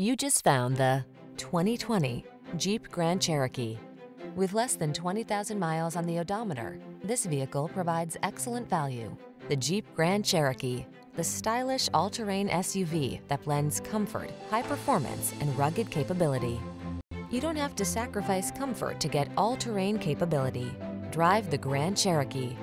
You just found the 2020 Jeep Grand Cherokee. With less than 20,000 miles on the odometer, this vehicle provides excellent value. The Jeep Grand Cherokee, the stylish all-terrain SUV that blends comfort, high performance, and rugged capability. You don't have to sacrifice comfort to get all-terrain capability. Drive the Grand Cherokee.